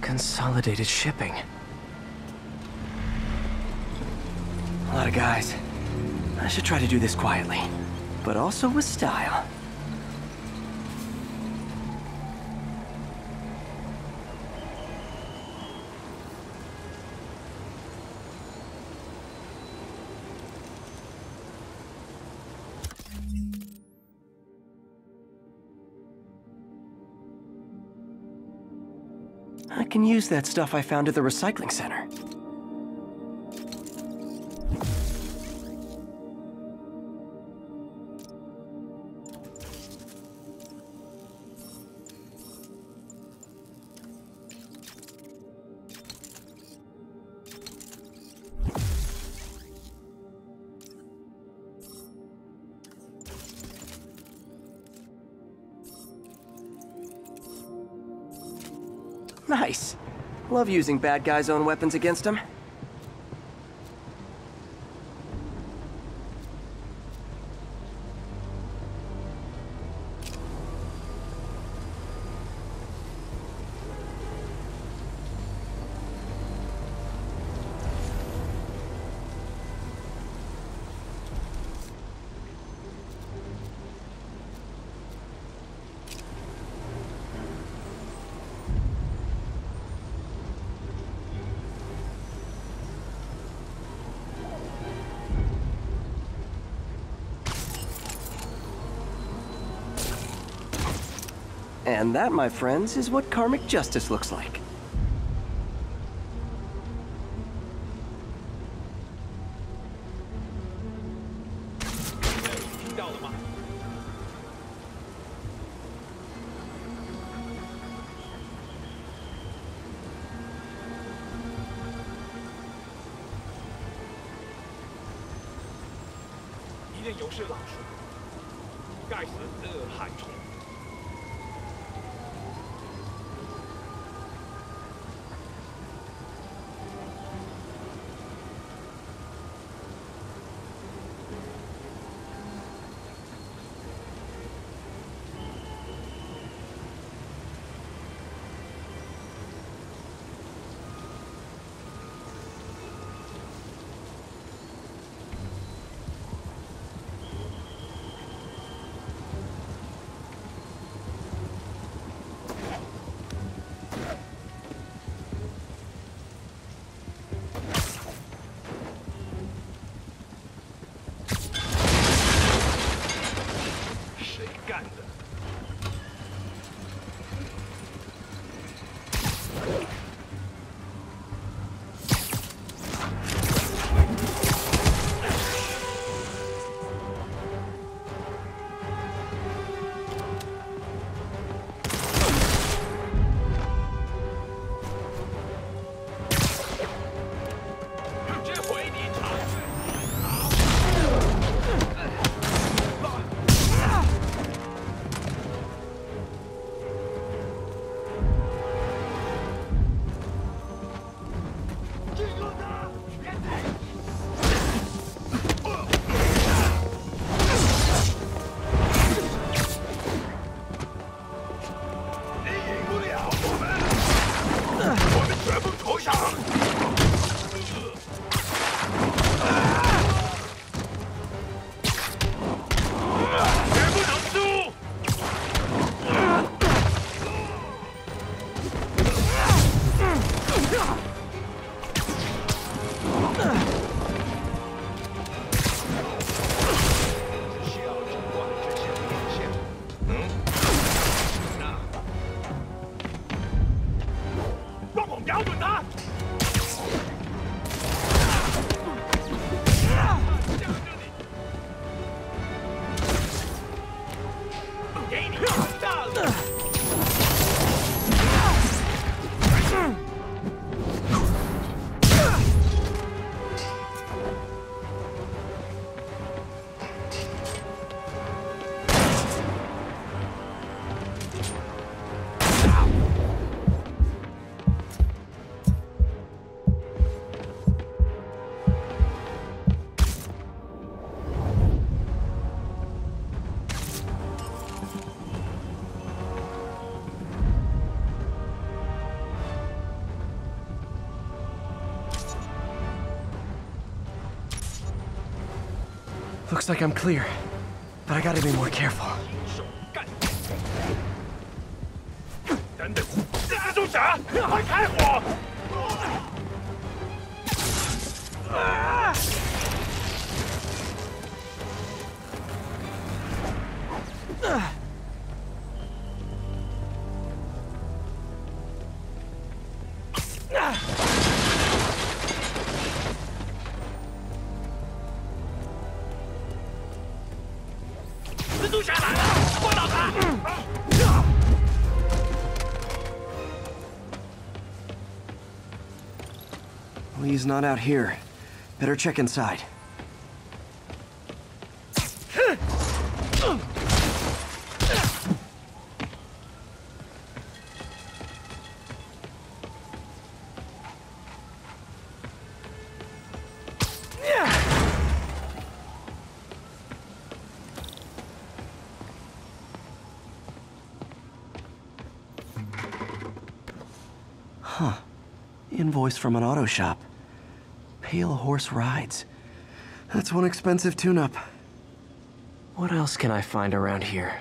Consolidated shipping. A lot of guys. I should try to do this quietly, but also with style. Can use that stuff I found at the recycling center. Nice. Love using bad guys' own weapons against them. And that, my friends, is what karmic justice looks like. remaining. Like I'm clear, but I gotta be more careful. 蜘蛛侠来了，放倒他！ Lee's not out here. Better check inside. Invoice from an auto shop. Pale Horse Rides. That's one expensive tune-up. What else can I find around here?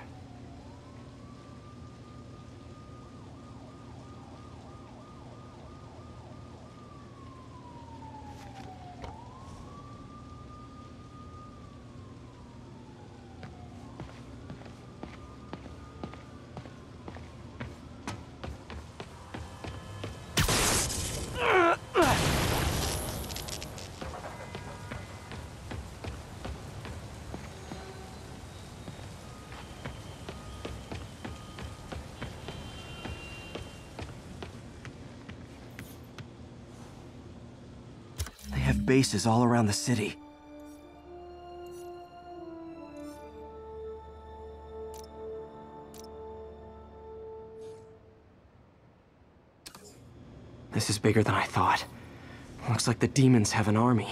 Bases all around the city. This is bigger than I thought. Looks like the demons have an army.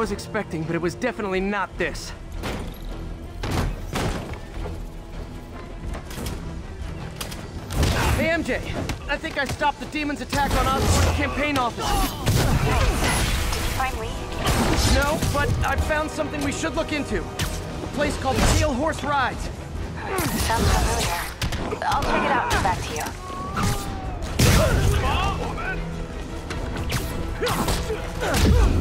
Was expecting, but it was definitely not this. Hey, MJ. I think I stopped the demon's attack on Osborn's campaign office. Find Li? No, but I found something we should look into. A place called Pale Horse Rides. Sounds familiar. I'll check it out and get back to you. Hey,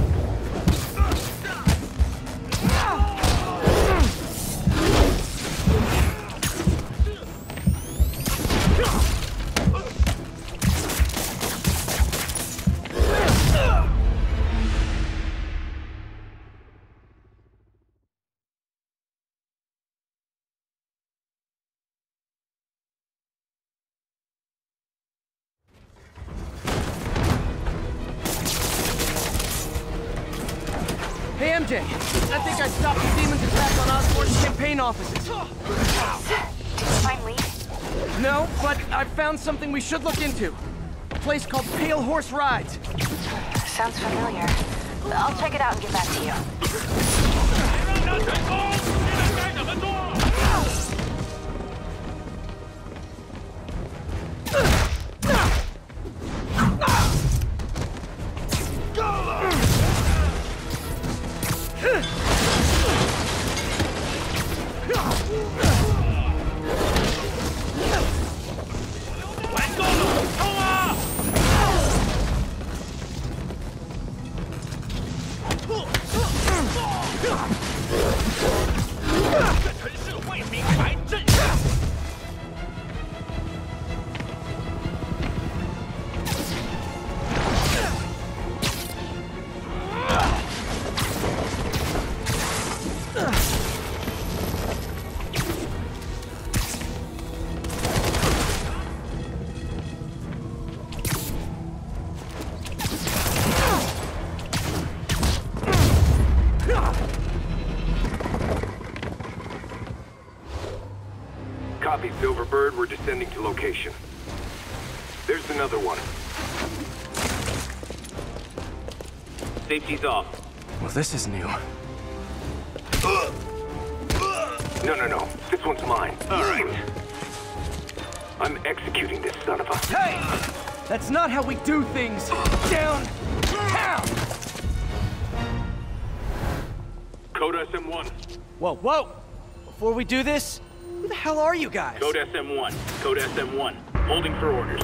campaign offices. Did you find Li? No, but I've found something we should look into. A place called Pale Horse Rides. Sounds familiar. I'll check it out and get back to you. Copy, Silverbird. We're descending to location. There's another one. Safety's off. Well, this is new. No, no, no. This one's mine. All right. I'm executing this son of a... Hey! That's not how we do things! Down! Down! Code SM1. Whoa, whoa! Before we do this, who the hell are you guys? Code SM1. Code SM1. Holding for orders.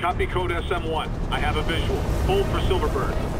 Copy Code SM1. I have a visual. Hold for Silverbird.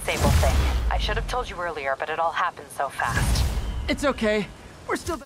thing. I should have told you earlier, but it all happened so fast. It's okay. We're still.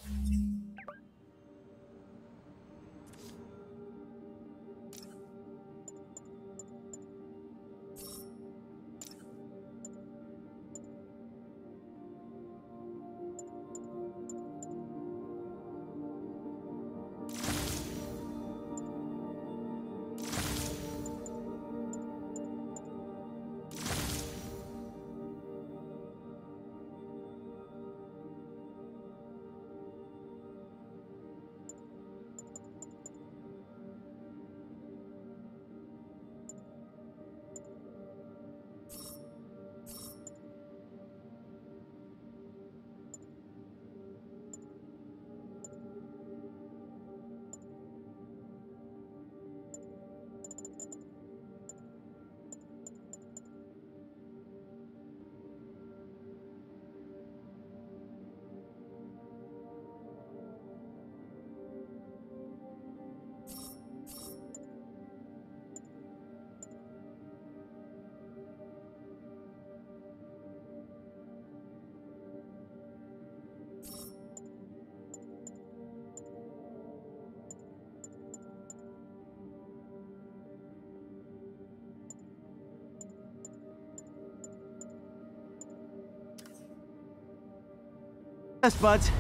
Best buds.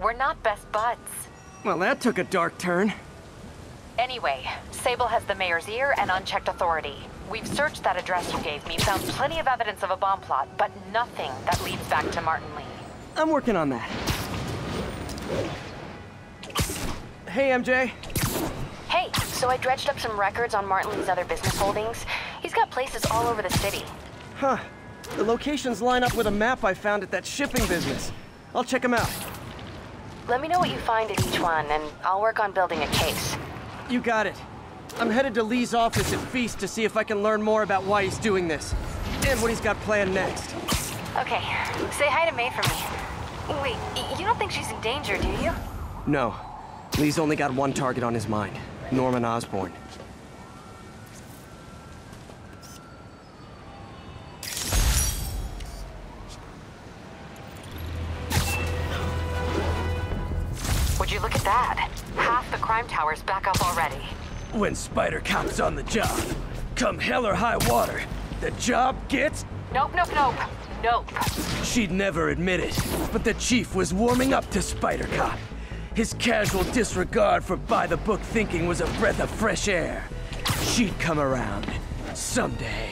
We're not best buds. Well, that took a dark turn. Anyway, Sable has the mayor's ear and unchecked authority. We've searched that address you gave me, found plenty of evidence of a bomb plot, but nothing that leads back to Martin Li. I'm working on that. Hey, MJ. Hey, so I dredged up some records on Martin Li's other business holdings. He's got places all over the city. Huh. The locations line up with a map I found at that shipping business. I'll check them out. Let me know what you find at each one, and I'll work on building a case. You got it. I'm headed to Li's office at Feast to see if I can learn more about why he's doing this. And what he's got planned next. Okay, say hi to May for me. Wait, you don't think she's in danger, do you? No. Li's only got one target on his mind. Norman Osborn. Back up already. When Spider Cop's on the job, come hell or high water, the job gets... Nope, nope, nope. Nope. She'd never admit it, but the chief was warming up to Spider Cop. His casual disregard for by-the-book thinking was a breath of fresh air. She'd come around. Someday.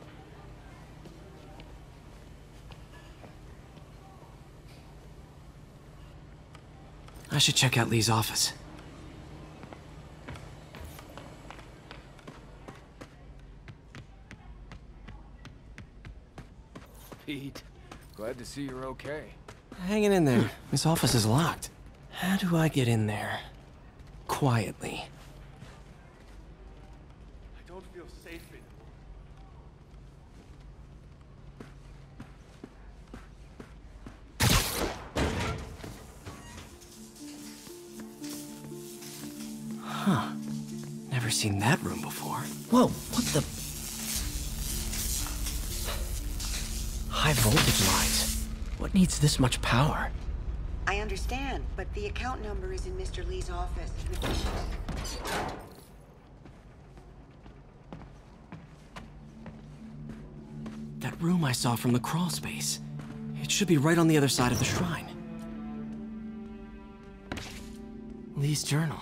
I should check out Li's office. Pete, glad to see you're okay. Hanging in there. His office is locked. How do I get in there? Quietly. Seen that room before. Whoa, what the? High voltage lines. What needs this much power? I understand, but the account number is in Mr. Li's office. That room I saw from the crawl space. It should be right on the other side of the shrine. Li's journal.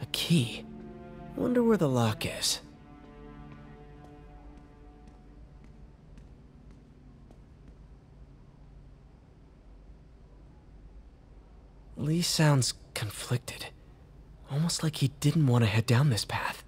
A key. Wonder where the lock is. Li sounds conflicted. Almost like he didn't want to head down this path.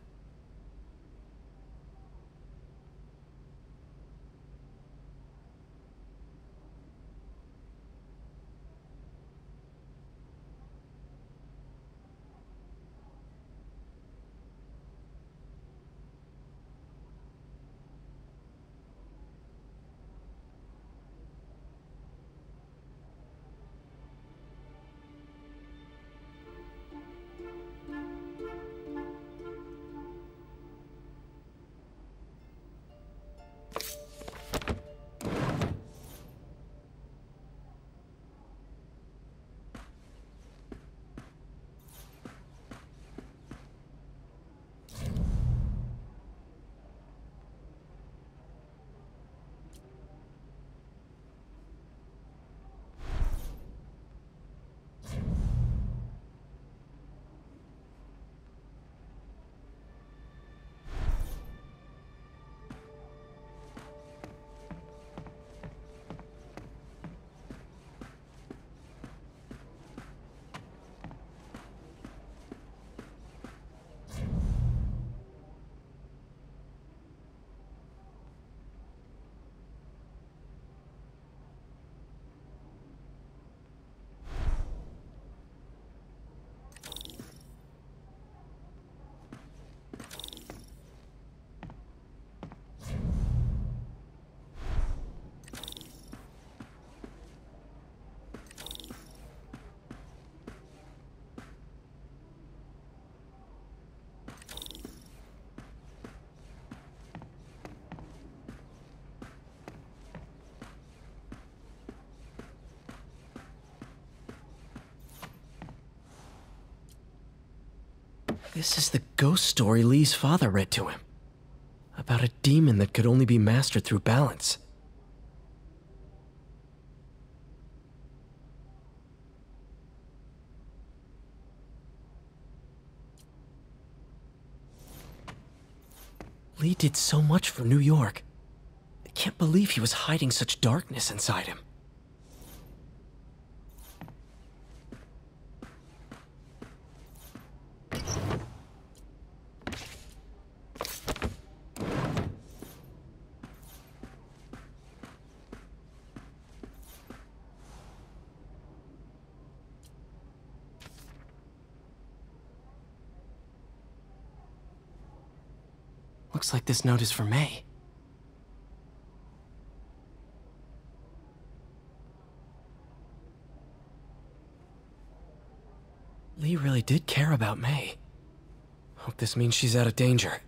This is the ghost story Li's father read to him. About a demon that could only be mastered through balance. Li did so much for New York. I can't believe he was hiding such darkness inside him. Looks like this note is for May. Li really did care about May. Hope this means she's out of danger.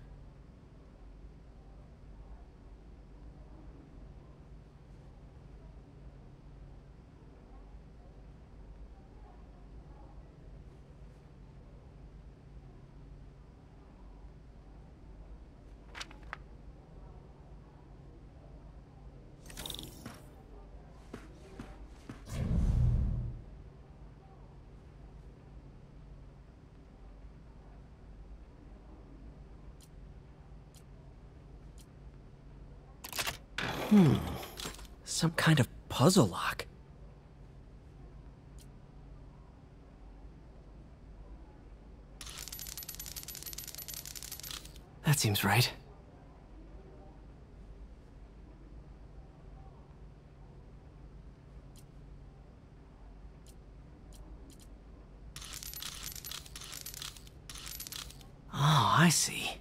Hmm. Some kind of puzzle lock. That seems right. Oh, I see.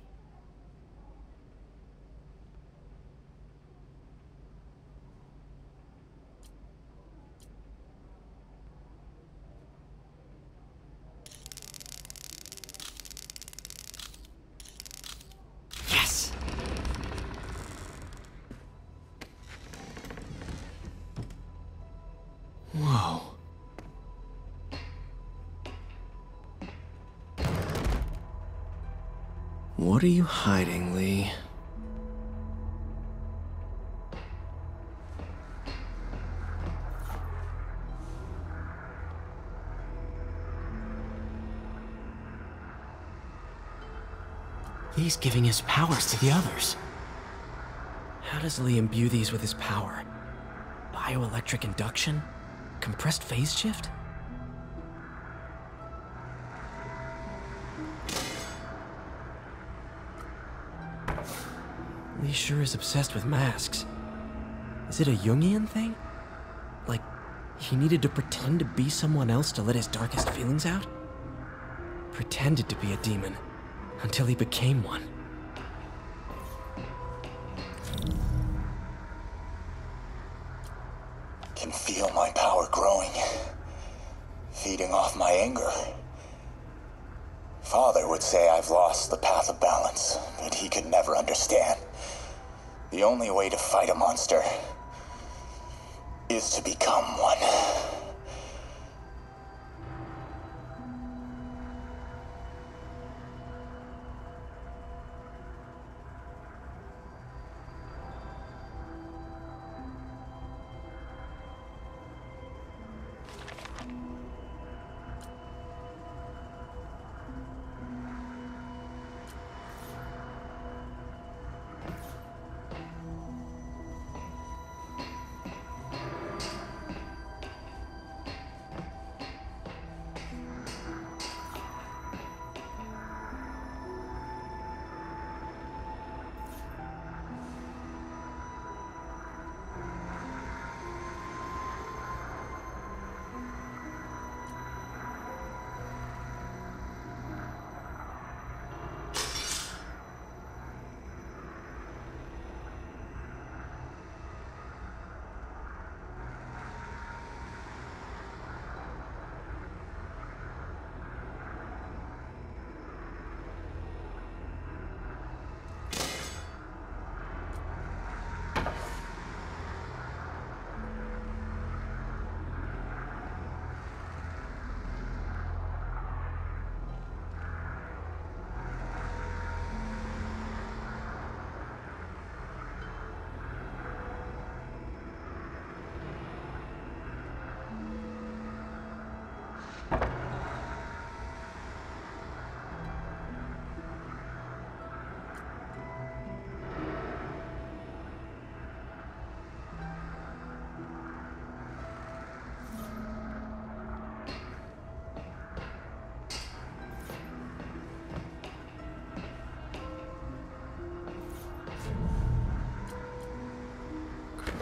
What are you hiding, Li? He's giving his powers to the others. How does Li imbue these with his power? Bioelectric induction? Compressed phase shift? Li sure is obsessed with masks. Is it a Jungian thing? Like, he needed to pretend to be someone else to let his darkest feelings out? Pretended to be a demon until he became one. Can feel my power growing, feeding off my anger. Father would say I've lost the path of balance, but he could never understand. The only way to fight a monster is to become one.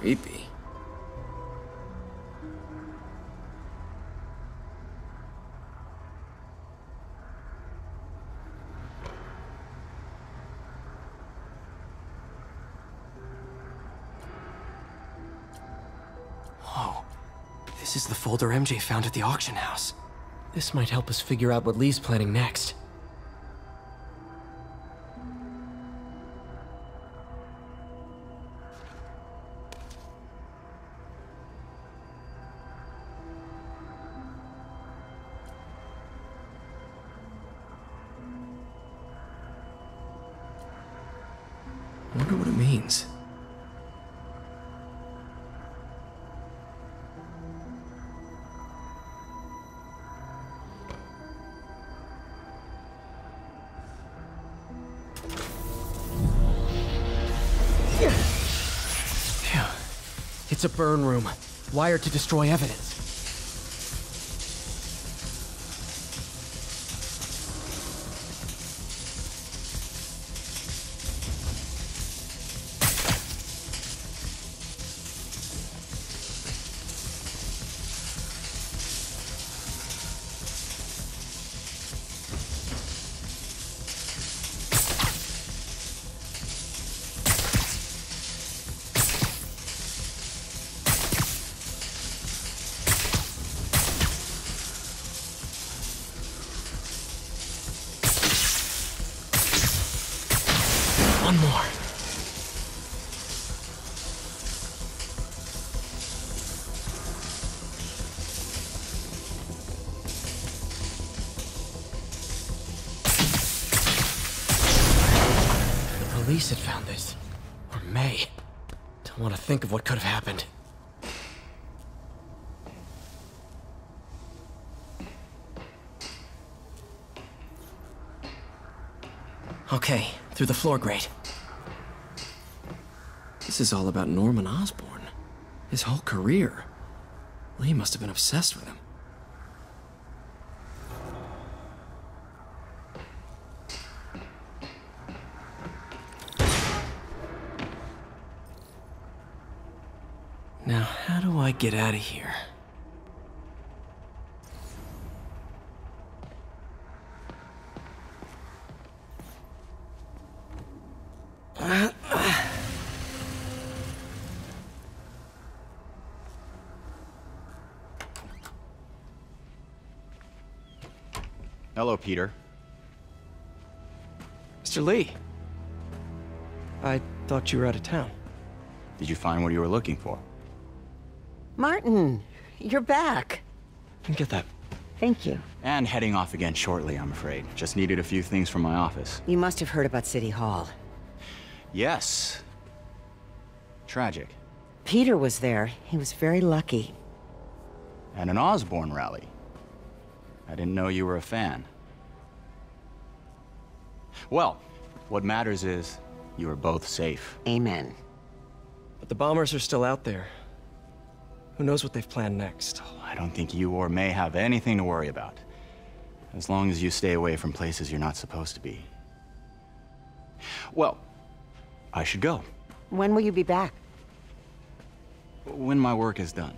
Creepy. Oh, this is the folder MJ found at the auction house. This might help us figure out what Li's planning next. It's a burn room, wired to destroy evidence. Police had found this. Or May. Don't want to think of what could have happened. Okay, through the floor grate. This is all about Norman Osborn. His whole career. Li must have been obsessed with him. Now, how do I get out of here? Hello, Peter. Mr. Li. I thought you were out of town. Did you find what you were looking for? Martin, you're back. Didn't get that. Thank you. And heading off again shortly, I'm afraid. Just needed a few things from my office. You must have heard about City Hall. Yes. Tragic. Peter was there. He was very lucky. And an Osborn rally. I didn't know you were a fan. Well, what matters is you are both safe. Amen. But the bombers are still out there. Who knows what they've planned next? I don't think you or May have anything to worry about. As long as you stay away from places you're not supposed to be. Well, I should go. When will you be back? When my work is done.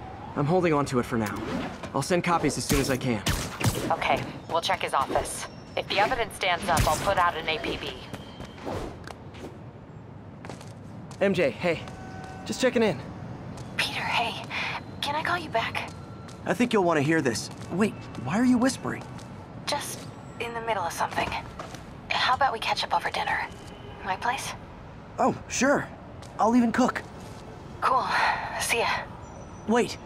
I'm holding on to it for now. I'll send copies as soon as I can. Okay, we'll check his office. If the evidence stands up, I'll put out an APB. MJ, hey. Just checking in. Peter, hey. Can I call you back? I think you'll want to hear this. Wait, why are you whispering? Just in the middle of something. How about we catch up over dinner? My place? Oh, sure. I'll even cook. Cool. See ya. Wait.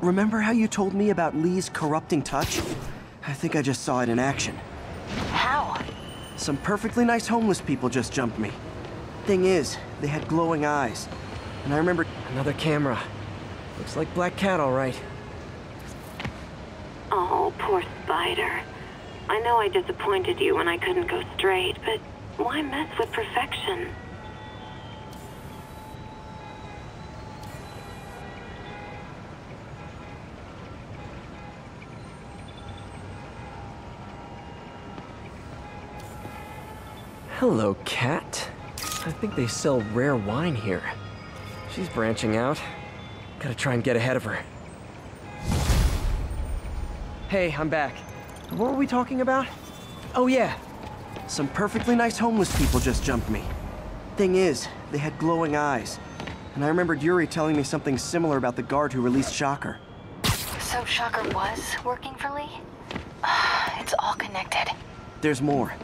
Remember how you told me about Li's corrupting touch? I think I just saw it in action. How? Some perfectly nice homeless people just jumped me. Thing is, they had glowing eyes. And I remember... Another camera. Looks like Black Cat, all right. Oh, poor Spider. I know I disappointed you when I couldn't go straight, but why mess with perfection? Hello, Cat. I think they sell rare wine here. She's branching out. Gotta try and get ahead of her. Hey, I'm back. What were we talking about? Oh yeah. Some perfectly nice homeless people just jumped me. Thing is, they had glowing eyes. And I remembered Yuri telling me something similar about the guard who released Shocker. So Shocker was working for Li? It's all connected. There's more.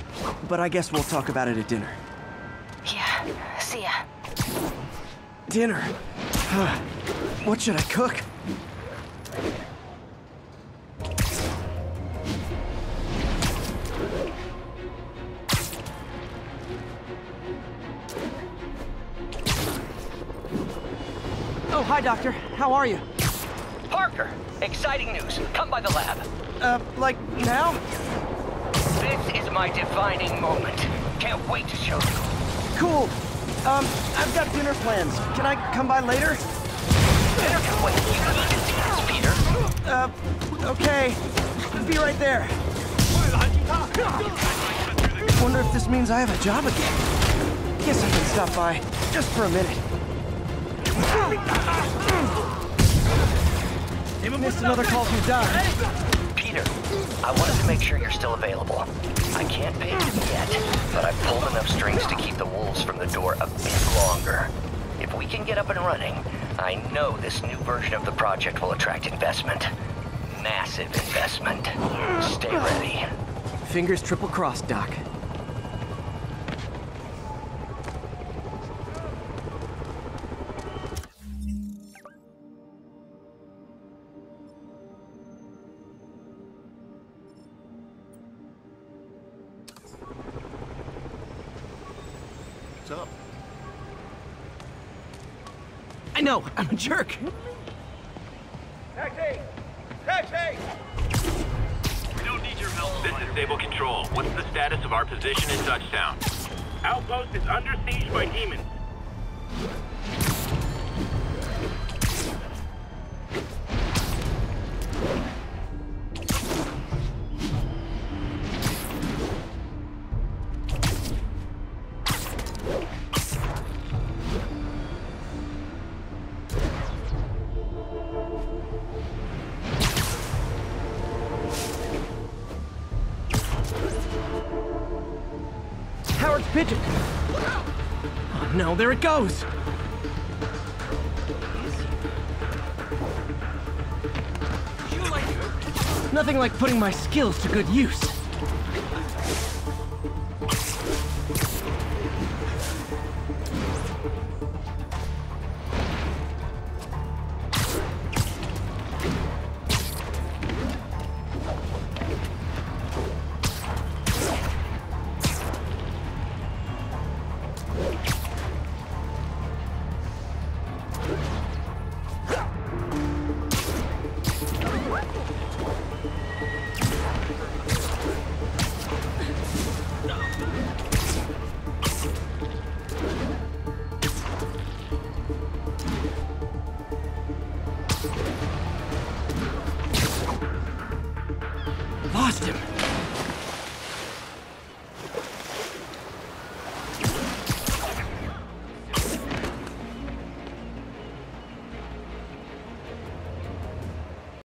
But I guess we'll talk about it at dinner. Yeah, see ya. Dinner? what should I cook? Oh, hi, Doctor. How are you? Parker, exciting news. Come by the lab. Uh, like now? This is my defining moment. Can't wait to show you. Cool. Um, I've got dinner plans. Can I come by later? Dinner can wait. You need to see this, Peter. Uh, okay. Be right there. Wonder if this means I have a job again. Guess I can stop by, just for a minute. Missed another call from Doc. Peter, I wanted to make sure you're still available. I can't pay you yet, but I've pulled enough strings to keep the wolves from the door a bit longer. If we can get up and running, I know this new version of the project will attract investment. Massive investment. Stay ready. Fingers triple crossed, Doc. Know, I'm a jerk. Taxi! Taxi! We don't need your help. This is Sable Control. What's the status of our position in Touchdown? Outpost is under siege by demons. Howard's pigeon. Oh no, there it goes. Nothing like putting my skills to good use.